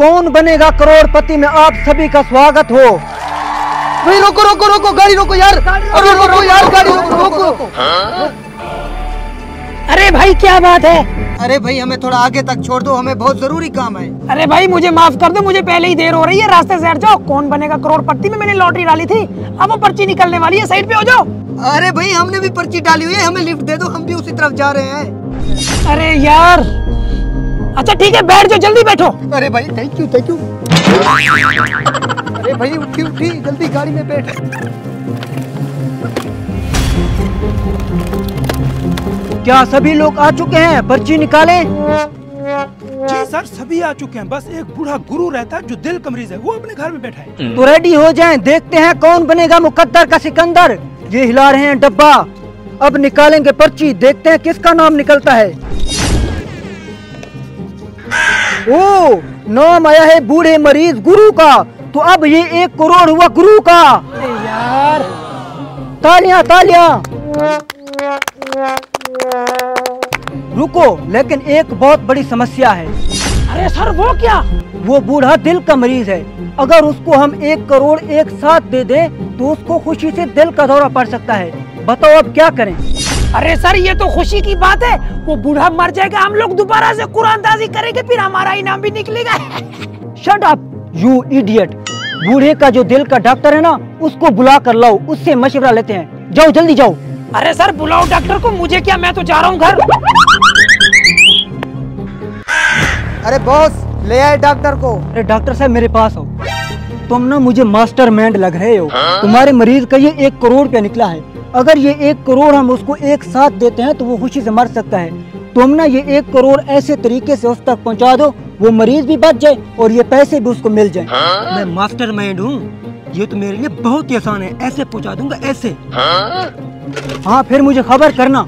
कौन बनेगा करोड़पति में आप सभी का स्वागत हो? भाई रोको रोको रोको गाड़ी रोको यार। अरे रोको यार गाड़ी रोको रोको। अरे भाई क्या बात है? अरे भाई हमें थोड़ा आगे तक छोड़ दो हमें बहुत ज़रूरी काम है। अरे भाई मुझे माफ़ कर दो मुझे पहले ही देर हो रही है रास्ते से हट जाओ। कौन बनेगा करोड़पति में? मैंने लॉटरी डाली थी। अब वो पर्ची निकलने वाली है साइड पे हो जाओ। अरे भाई हमने भी पर्ची डाली हुई है हमें लिफ्ट दे दो हम भी उसी तरफ़ जा रहे हैं। अरे यार अच्छा ठीक है बैठ जाओ जल्दी बैठो। अरे भाई थैंक यू थैंक यू अरे भाई उठी उठी जल्दी गाड़ी में बैठ। क्या सभी लोग आ चुके हैं? पर्ची निकाले। जी सर सभी आ चुके हैं। बस एक बूढ़ा गुरु रहता है जो दिल का मरीज़ है वो अपने घर में बैठा है। तो रेडी हो जाएँ देखते हैं कौन बनेगा मुकद्दर का सिकंदर। ये हिला रहे हैं डब्बा। अब निकालेंगे पर्ची देखते हैं किसका नाम निकलता है। ओ नाम आया है बूढ़े मरीज़ गुरु का तो अब ये एक करोड़ हुआ गुरु का। अरे यार। तालियाँ तालियाँ। रुको लेकिन एक बहुत बड़ी समस्या है। अरे सर वो क्या? वो बूढ़ा दिल का मरीज़ है। अगर उसको हम एक करोड़ एक साथ दे दें तो उसको खुशी से दिल का दौरा पड़ सकता है। बताओ अब क्या करें? अरे सर ये तो खुशी की बात है। वो बूढ़ा मर जाएगा हम लोग दोबारा से कुरानदाजी करेंगे फिर हमारा इनाम भी निकलेगा। शट अप यू इडियट बूढ़े का जो दिल का डॉक्टर है ना उसको बुला कर लाओ उससे मशवरा लेते हैं। जाओ जल्दी जाओ। अरे सर बुलाओ डॉक्टर को मुझे क्या मैं तो जा रहा हूँ घर। अरे बॉस ले आए डॉक्टर को। अरे डॉक्टर साहब मेरे पास हो तुम ना मुझे मास्टरमाइंड लग रहे हो? तुम्हारे मरीज़ का ये एक करोड़ रुपया निकला है। अगर ये एक करोड़ हम उसको एक साथ देते हैं तो वो खुशी से मर सकता है। तुम ना ये एक करोड़ ऐसे तरीके से उस तक पहुँचा दो वो मरीज़ भी बच जाए और ये पैसे भी उसको मिल जाए। मैं मास्टर माइंड हूँ। ये तो मेरे लिए बहुत ही आसान है। ऐसे पहुँचा दूँगा ऐसे। हाँ फिर मुझे खबर करना।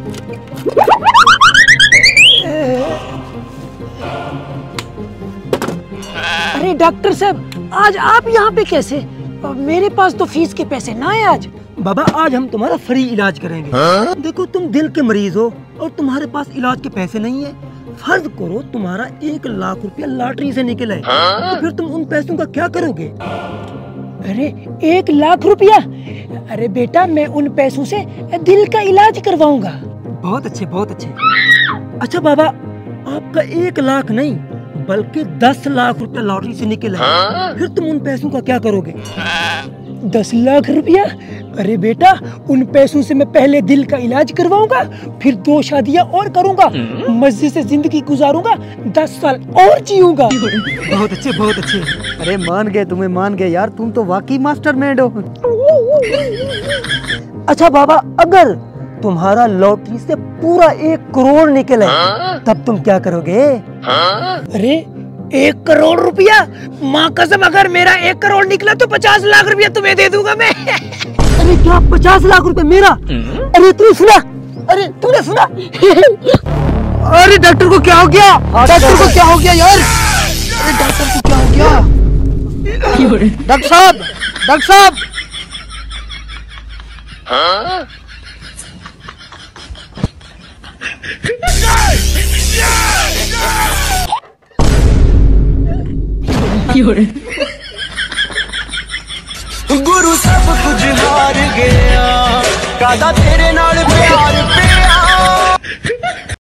अरे डॉक्टर साहब आज आप यहाँ पे कैसे? मेरे पास तो फ़ीस के पैसे ना है आज। बाबा आज हम तुम्हारा फ्री इलाज करेंगे। हा? देखो तुम दिल के मरीज़ हो और तुम्हारे पास इलाज के पैसे नहीं है। फ़र्ज़ करो तुम्हारा एक लाख रुपया लॉटरी से निकला है? तो फिर तुम उन पैसों का क्या करोगे? अरे एक लाख रुपया? अरे बेटा मैं उन पैसों से दिल का इलाज करवाऊँगा। बहुत अच्छे बहुत अच्छे। अच्छा बाबा आपका एक लाख नहीं बल्कि दस लाख रुपया लॉटरी से निकला। है? फिर तुम उन पैसों का क्या करोगे? दस लाख रुपया? अरे बेटा उन पैसों से मैं पहले दिल का इलाज करवाऊँगा फिर दो शादियाँ और करूँगा मज़े से ज़िंदगी गुजारूँगा दस साल और जीऊँगा। बहुत अच्छे बहुत अच्छे। अरे मान गए तुम्हें मान गए यार तुम तो वाकई मास्टर हो। अच्छा बाबा अगर तुम्हारा लॉटरी से पूरा एक करोड़ निकले तब तुम क्या करोगे? अरे एक करोड़ रुपया? माँ कसम अगर मेरा एक करोड़ निकला तो पचास लाख रुपया तुम्हें दे दूँगा मैं। अरे क्या पचास लाख रुपए मेरा? अरे तू सुना? अरे तूने सुना? अरे डॉक्टर को क्या हो गया? डॉक्टर को क्या हो गया यार? अरे डॉक्टर को क्या हो गया? डॉक्टर साहब डॉक्टर साहब। ਗੁਰੂ ਸਭ ਕੁਝ ਹਾਰ ਗਿਆ ਕਾਦਾ ਤੇਰੇ ਨਾਲ